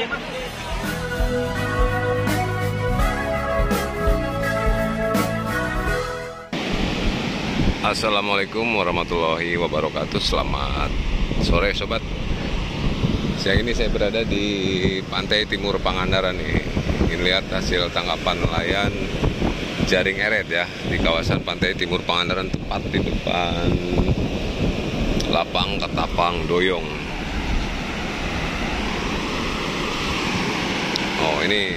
Assalamualaikum warahmatullahi wabarakatuh. Selamat sore sobat. Siang ini saya berada di pantai timur Pangandaran nih. Ingin lihat hasil tangkapan nelayan jaring eret ya Di kawasan pantai timur Pangandaran Tepat di depan lapang ketapang doyong Oh ini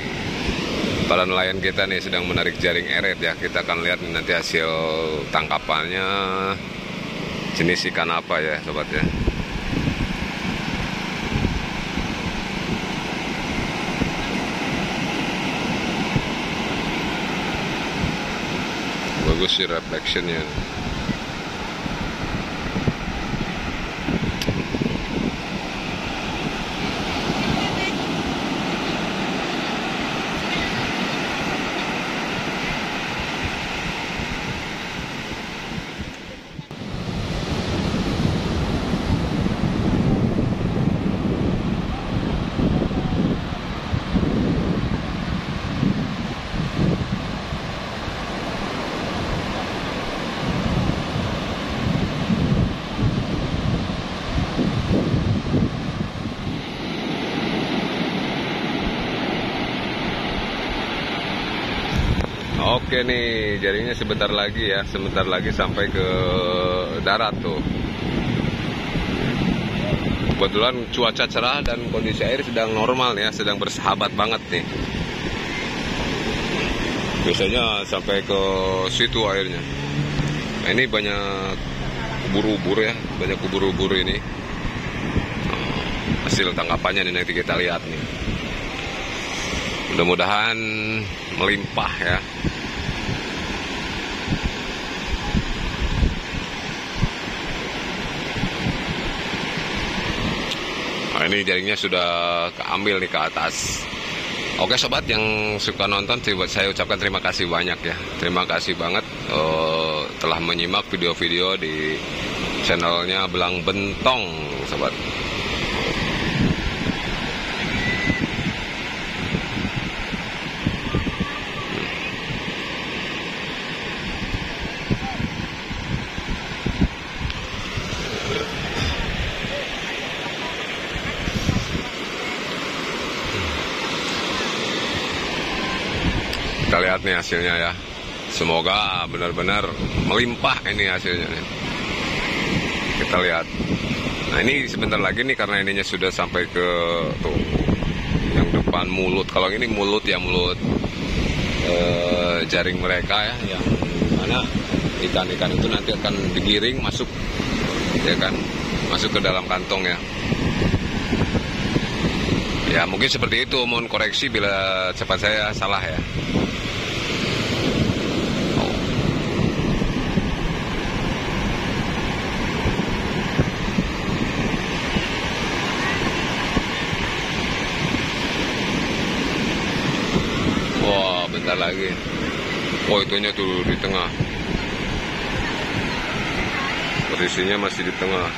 para nelayan kita nih sedang menarik jaring eret ya. Kita akan lihat nanti hasil tangkapannya. Jenis ikan apa ya sobat ya? Bagus sih reflectionnya Oke nih, jaringnya sebentar lagi ya, sebentar lagi sampai ke darat tuh. Kebetulan cuaca cerah dan kondisi air sedang normal ya, sedang bersahabat banget nih. Biasanya sampai ke situ airnya. Nah, ini banyak ubur-ubur ya, banyak ubur-ubur ini. Hasil tangkapannya nih nanti kita lihat nih. Mudah-mudahan melimpah ya. Ini jaringnya sudah keambil nih ke atas. Oke sobat yang suka nonton, saya ucapkan terima kasih banyak ya. Terima kasih banget uh, telah menyimak video-video di channelnya Belang Bentong, sobat. Kita lihat nih hasilnya ya. Semoga benar-benar melimpah ini hasilnya nih. kita lihat. Nah ini sebentar lagi nih karena ininya sudah sampai ke tuh yang depan mulut. Kalau ini mulut ya mulut eh, jaring mereka ya yang mana ikan-ikan itu nanti akan digiring masuk ya kan? Masuk ke dalam kantong ya. Ya mungkin seperti itu. Mohon koreksi bila cepat saya salah ya Bentar lagi. Oh, itunya tuh di tengah. Posisinya masih di tengah.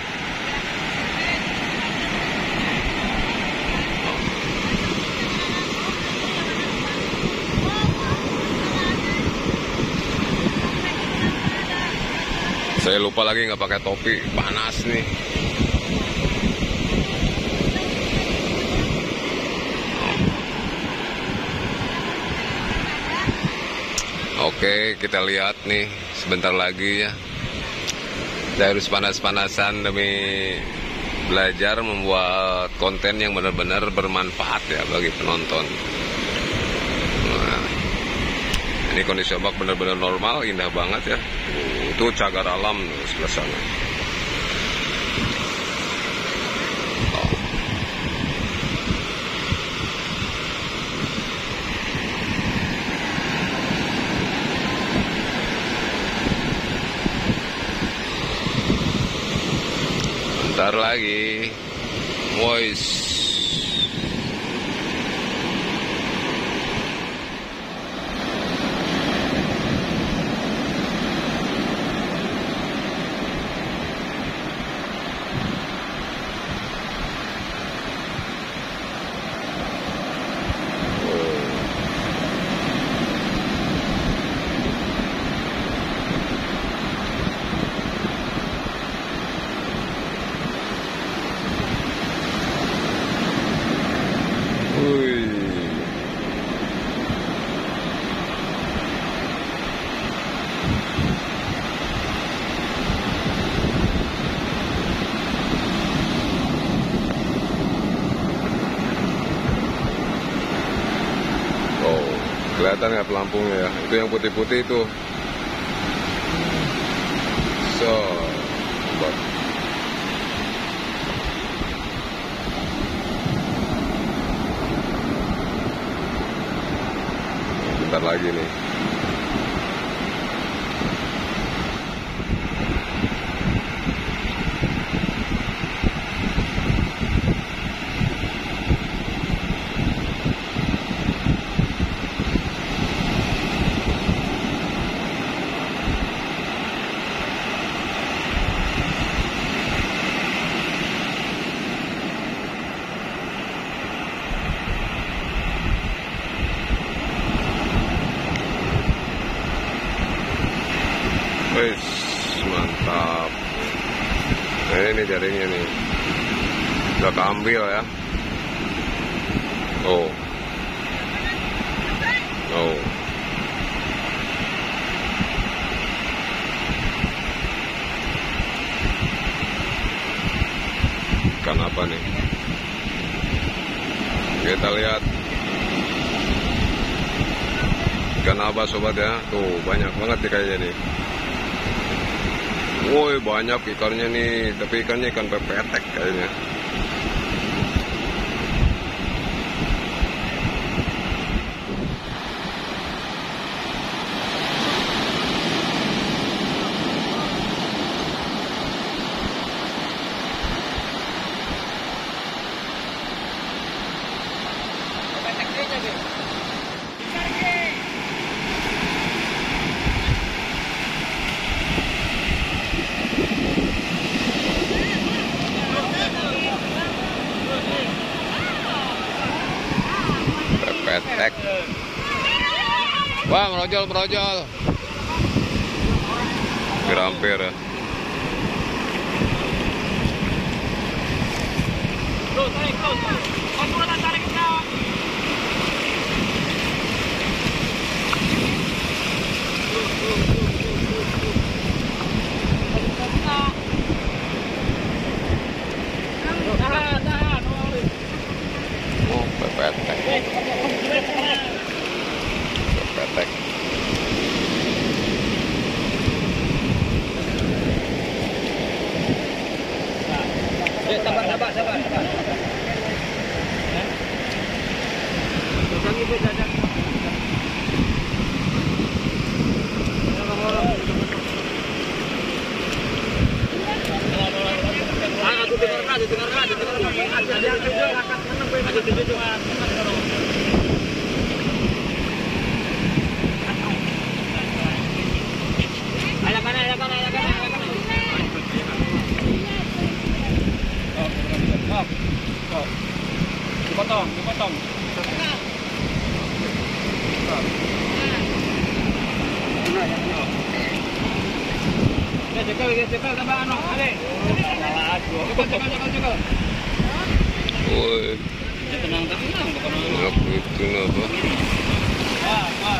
Saya lupa lagi nggak pakai topi, panas nih. Oke, kita lihat nih sebentar lagi ya. Saya harus panas-panasan demi belajar membuat konten yang benar-benar bermanfaat ya bagi penonton. Nah, ini kondisi ombak benar-benar normal, indah banget ya. Itu cagar alam sebelah sana. Bentar lagi. Voice. Kelihatan nggak pelampungnya ya. Itu yang putih-putih itu so buat bentar lagi nih Wis mantap. Nah, ini jaringnya nih. Udah keambil ya. Oh. Oh. Ikan apa nih? Kita lihat ikan apa sobat ya? Tuh banyak banget nih kayaknya nih. Woi banyak ikannya nih, tapi ikannya ikan pepetek kayaknya. Pepetek. Wah, merojol, merojol. Hampir ya. Oh, Dipotong, dipotong. Ya, cekal, ya, cekal, tambah ano, ale. Cekal, cekal, cekal, cekal. Woi, Ya, tenang, tenang, bukan ano. aku itu apa? Ah, ah,